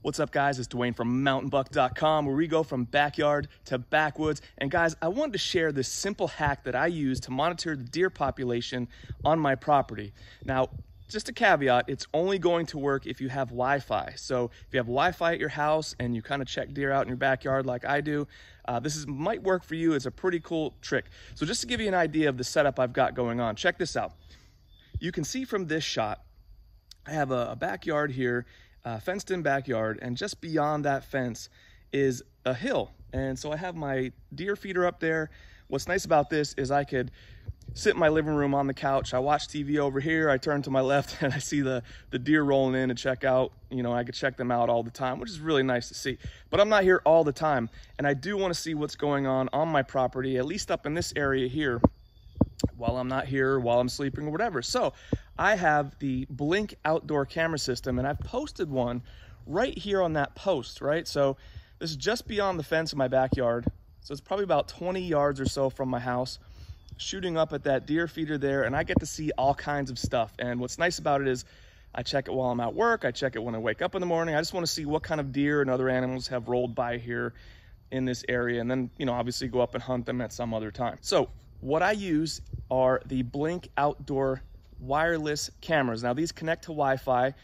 What's up guys, it's Dwayne from mountainbuck.com where we go from backyard to backwoods. And guys, I wanted to share this simple hack that I use to monitor the deer population on my property. Now, just a caveat, it's only going to work if you have Wi-Fi. So if you have Wi-Fi at your house and you kind of check deer out in your backyard like I do, uh, this is, might work for you. It's a pretty cool trick. So just to give you an idea of the setup I've got going on, check this out. You can see from this shot, I have a, a backyard here uh, fenced in backyard, and just beyond that fence is a hill. And so I have my deer feeder up there. What's nice about this is I could sit in my living room on the couch. I watch TV over here. I turn to my left and I see the, the deer rolling in and check out. You know, I could check them out all the time, which is really nice to see. But I'm not here all the time. And I do want to see what's going on on my property, at least up in this area here while I'm not here, while I'm sleeping or whatever. So I have the Blink outdoor camera system and I've posted one right here on that post, right? So this is just beyond the fence in my backyard. So it's probably about 20 yards or so from my house, shooting up at that deer feeder there and I get to see all kinds of stuff. And what's nice about it is I check it while I'm at work. I check it when I wake up in the morning. I just want to see what kind of deer and other animals have rolled by here in this area and then, you know, obviously go up and hunt them at some other time. So what I use are the Blink outdoor wireless cameras. Now these connect to Wi-Fi.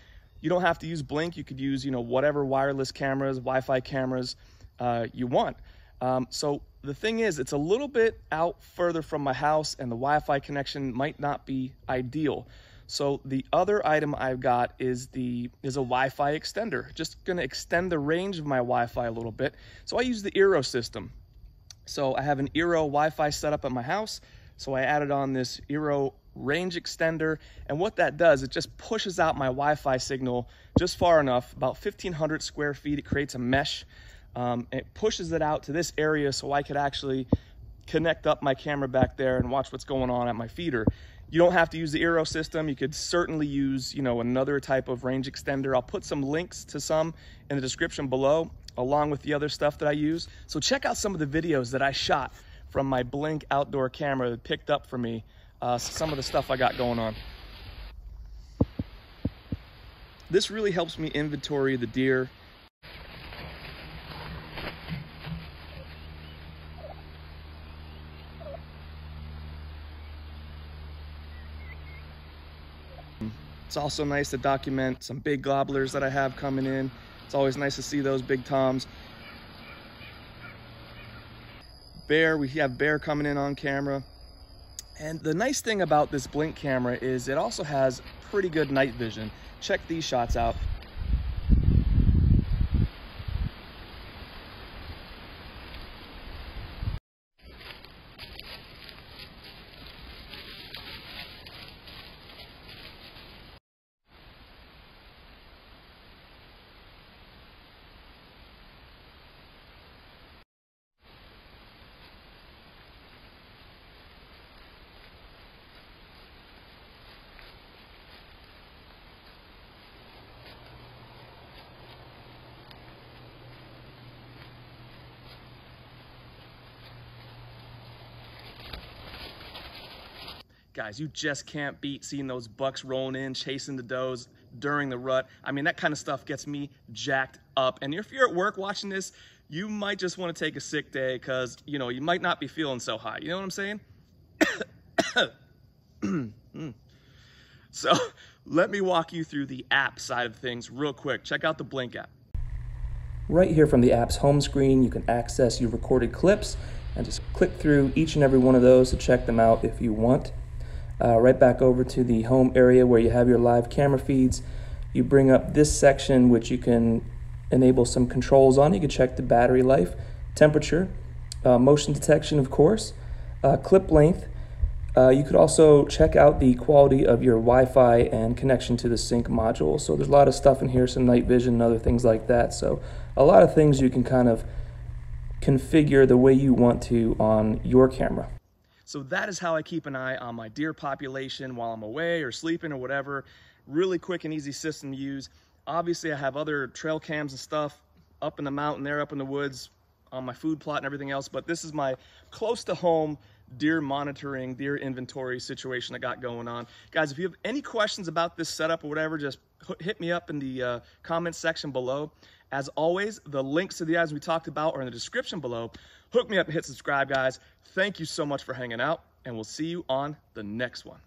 You don't have to use Blink. You could use, you know, whatever wireless cameras, Wi-Fi cameras uh, you want. Um, so the thing is, it's a little bit out further from my house and the Wi-Fi connection might not be ideal. So the other item I've got is the is a Wi-Fi extender. Just gonna extend the range of my Wi-Fi a little bit. So I use the Eero system. So I have an Eero Wi-Fi set up at my house. So I added on this Eero range extender. And what that does, it just pushes out my Wi-Fi signal just far enough, about 1500 square feet. It creates a mesh. Um, it pushes it out to this area so I could actually connect up my camera back there and watch what's going on at my feeder. You don't have to use the Eero system. You could certainly use, you know, another type of range extender. I'll put some links to some in the description below along with the other stuff that I use. So check out some of the videos that I shot from my Blink outdoor camera that picked up for me uh, some of the stuff I got going on. This really helps me inventory the deer. It's also nice to document some big gobblers that I have coming in. It's always nice to see those big toms. Bear, we have bear coming in on camera. And the nice thing about this blink camera is it also has pretty good night vision. Check these shots out. Guys, you just can't beat seeing those bucks rolling in, chasing the does during the rut. I mean, that kind of stuff gets me jacked up. And if you're at work watching this, you might just want to take a sick day because, you know, you might not be feeling so high. You know what I'm saying? so let me walk you through the app side of things real quick. Check out the Blink app. Right here from the app's home screen, you can access your recorded clips and just click through each and every one of those to check them out if you want uh, right back over to the home area where you have your live camera feeds. You bring up this section which you can enable some controls on. You can check the battery life, temperature, uh, motion detection of course, uh, clip length. Uh, you could also check out the quality of your Wi-Fi and connection to the sync module. So there's a lot of stuff in here, some night vision and other things like that. So a lot of things you can kind of configure the way you want to on your camera. So that is how I keep an eye on my deer population while I'm away or sleeping or whatever. Really quick and easy system to use. Obviously I have other trail cams and stuff up in the mountain there, up in the woods on my food plot and everything else, but this is my close to home deer monitoring, deer inventory situation I got going on. Guys, if you have any questions about this setup or whatever, just hit me up in the uh, comments section below. As always, the links to the items we talked about are in the description below. Hook me up and hit subscribe, guys. Thank you so much for hanging out, and we'll see you on the next one.